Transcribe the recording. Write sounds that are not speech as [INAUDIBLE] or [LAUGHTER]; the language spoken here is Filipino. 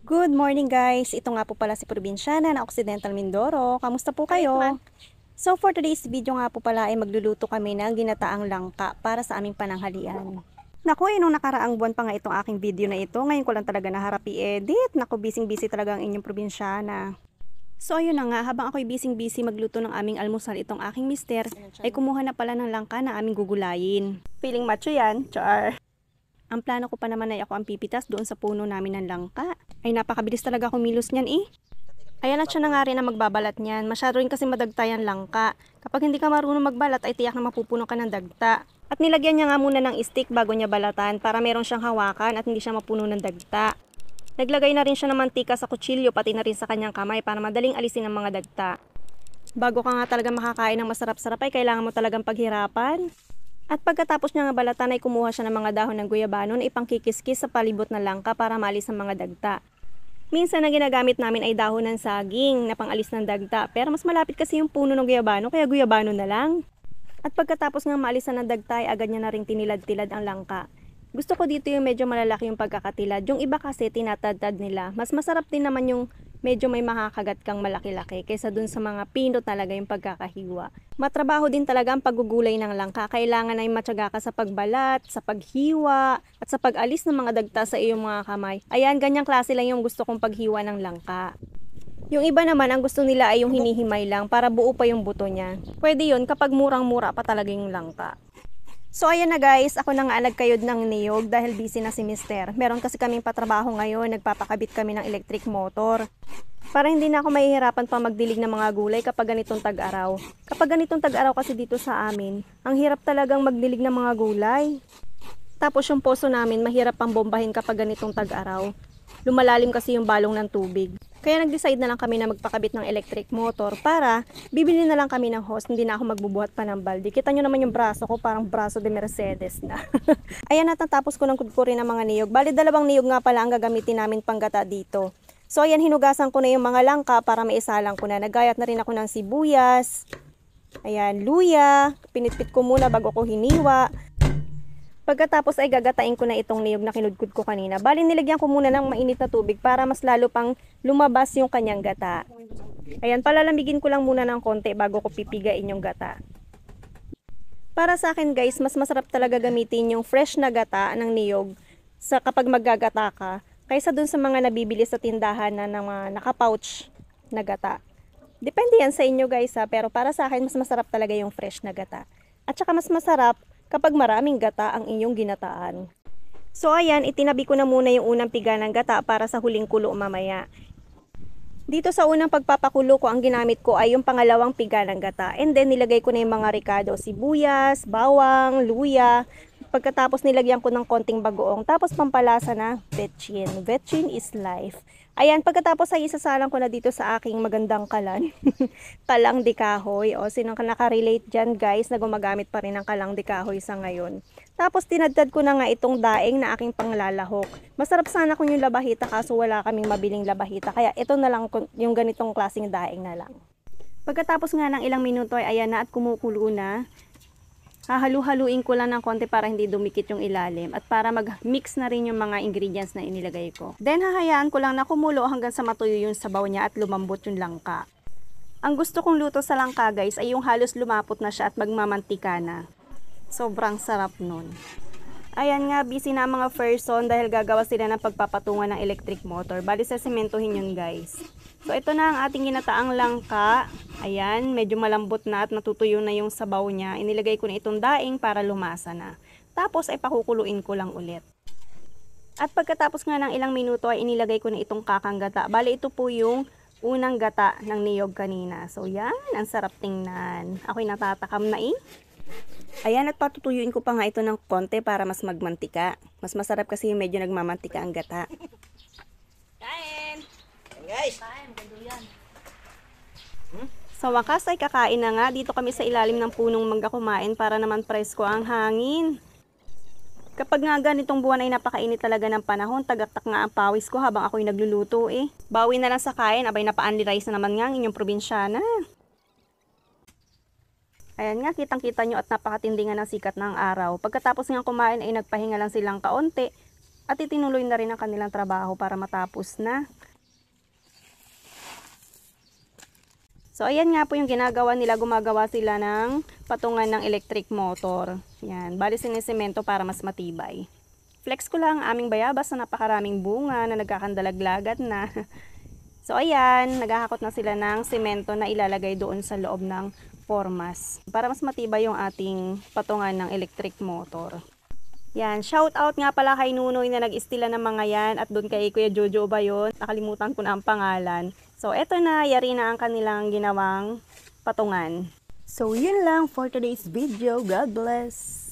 Good morning guys! Ito nga po pala si Probinsyana na Occidental Mindoro. Kamusta po kayo? So for today's video nga po pala ay magluluto kami ng ginataang langka para sa aming pananghalian. Naku, eh, nung nakaraang buwan pa nga itong aking video na ito, ngayon ko lang talaga naharap i-edit. Naku, busy-busy talaga ang inyong probinsyana. So ayun na nga, habang ako'y busy-busy magluto ng aming almusal itong aking mister, ay kumuha na pala ng langka na aming gugulayin. Feeling macho yan, char. Ang plano ko pa naman ay ako ang pipitas doon sa puno namin ng langka. Ay napakabilis talaga kumilos niyan eh. Ayan at siya na nga rin na magbabalat niyan. Masyado rin kasi madagta yan langka. Kapag hindi ka marunong magbalat ay tiyak na mapupuno ka ng dagta. At nilagyan niya nga muna ng stick bago niya balatan para meron siyang hawakan at hindi siya mapuno ng dagta. Naglagay na rin siya ng mantika sa kutsilyo pati na rin sa kanyang kamay para madaling alisin ang mga dagta. Bago ka nga talaga makakain ng masarap-sarap ay kailangan mo talagang paghirapan. At pagkatapos niya nga balatan ay kumuha siya ng mga dahon ng guyabano na ipangkikiskis sa palibot ng langka para maalis ang mga dagta. Minsan ang ginagamit namin ay dahon ng saging na pangalis ng dagta pero mas malapit kasi yung puno ng guyabano kaya guyabano na lang. At pagkatapos nga maalisan ng dagta ay agad niya na rin tinilad-tilad ang langka. Gusto ko dito yung medyo malalaki yung pagkakatilad. Yung iba kasi tinatadtad nila. Mas masarap din naman yung medyo may makakagat kang malaki-laki kaysa dun sa mga pinot talaga yung pagkakahiwa. Matrabaho din talaga ang paggugulay ng langka. Kailangan ay matyaga ka sa pagbalat, sa paghiwa, at sa pag-alis ng mga dagta sa iyong mga kamay. Ayan, ganyang klase lang yung gusto kong paghiwa ng langka. Yung iba naman, ang gusto nila ay yung hinihimay lang para buo pa yung buto niya. Pwede yun kapag murang-mura pa talaga yung langka. So ayan na guys, ako na nga nagkayod ng niyog dahil busy na si mister. Meron kasi kaming patrabaho ngayon, nagpapakabit kami ng electric motor. Para hindi na ako mahihirapan pa magdilig ng mga gulay kapag ganitong tag-araw. Kapag ganitong tag-araw kasi dito sa amin, ang hirap talagang magdilig ng mga gulay. Tapos yung poso namin, mahirap pang bombahin kapag ganitong tag-araw. Lumalalim kasi yung balong ng tubig. Kaya nag-decide na lang kami na magpakabit ng electric motor para bibili na lang kami ng hose, hindi na ako magbubuhat pa ng balde. Kita nyo naman yung braso ko, parang braso de Mercedes na. [LAUGHS] Ayan at natapos ko ng kudkurin ng mga niyog. Bali dalawang niyog nga pala ang gagamitin namin panggata dito. So ayan, hinugasan ko na yung mga langka para maisalang ko na. Nagayat na rin ako ng sibuyas, ayan, luya, pinitpit ko muna bago ko hiniwa. Pagkatapos ay gagatain ko na itong niyog na kinudkud ko kanina. Bali nilagyan ko muna ng mainit na tubig para mas lalo pang lumabas yung kanyang gata. Ayan, palalamigin ko lang muna ng konti bago ko pipigain yung gata. Para sa akin guys, mas masarap talaga gamitin yung fresh na gata ng niyog sa kapag maggagata ka kaysa dun sa mga nabibili sa tindahan na ng mga naka-pouch na gata. Depende yan sa inyo guys ha, pero para sa akin mas masarap talaga yung fresh na gata. At saka mas masarap kapag maraming gata ang inyong ginataan. So ayan, itinabi ko na muna yung unang piga ng gata para sa huling kulo mamaya. Dito sa unang pagpapakulo ko, ang ginamit ko ay yung pangalawang piga ng gata. And then nilagay ko na yung mga ricado, sibuyas, bawang, luya. Pagkatapos nilagyan ko ng konting bagoong. Tapos pampalasa na vetchin. Vetchin is life. Ayan, pagkatapos ay isasalang ko na dito sa aking magandang kalan. [LAUGHS] kalang di kahoy. O, sino ka nakarelate dyan guys na gumagamit pa rin ng kalang di kahoy sa ngayon. Tapos tinadtad ko na nga itong daing na aking panglalahok. Masarap sana kung yung labahita kaso wala kaming mabiling labahita. Kaya ito na lang yung ganitong klaseng daing na lang. Pagkatapos nga ng ilang minuto ay ayan na at kumukulo na. Hahalu-haluin ko lang ng konti para hindi dumikit yung ilalim at para mag-mix na rin yung mga ingredients na inilagay ko. Then hahayaan ko lang na kumulo hanggang sa matuyo yung sabaw niya at lumambot yung langka. Ang gusto kong luto sa langka guys ay yung halos lumapot na siya at magmamantika na. Sobrang sarap nun. Ayan nga, busy na ang mga person dahil gagawa sila ng pagpapatungan ng electric motor. Bali sa sementohin yun guys. So ito na ang ating ginataang langka. Ayan, medyo malambot na at natutuyo na yung sabaw niya. Inilagay ko na itong daing para lumasa na. Tapos ay pakukuluin ko lang ulit. At pagkatapos nga ng ilang minuto ay inilagay ko na itong kakang gata. Bali ito po yung unang gata ng niyog kanina. So yan, ang sarap tingnan. Ako'y natatakam na eh. Ayan at patutuyuin ko pa nga ito ng konti para mas magmantika. Mas masarap kasi medyo nagmamantika ang gata. Guys, Kain, gando yan. Sa wakas ay kakain na nga. Dito kami sa ilalim ng punong mangga kumain para naman presko ang hangin. Kapag nga ganitong buwan ay napakainit talaga ng panahon, tagaktak nga ang pawis ko habang ako'y nagluluto eh. Bawi na lang sa kain, abay napaanli rice na naman nga ang inyong probinsyana. Ayan nga, kitang-kita nyo at napakatindi nga ng sikat ng araw. Pagkatapos nga kumain ay nagpahinga lang silang kaunti at itinuloy na rin ang kanilang trabaho para matapos na. So, ayan nga po yung ginagawa nila. Gumagawa sila ng patungan ng electric motor. Yan. Bali sinisemento para mas matibay. Flex ko lang ang aming bayabas na napakaraming bunga na nagkakandalaglagat na. [LAUGHS] so, ayan. Naghahakot na sila ng semento na ilalagay doon sa loob ng formas. Para mas matibay yung ating patungan ng electric motor. Yan, shout out nga pala kay Nunoy na nag-istila ng mga yan at doon kay Kuya Jojo ba yun? Nakalimutan ko na ang pangalan. So, eto na, yari na ang kanilang ginawang patungan. So, yun lang for today's video. God bless!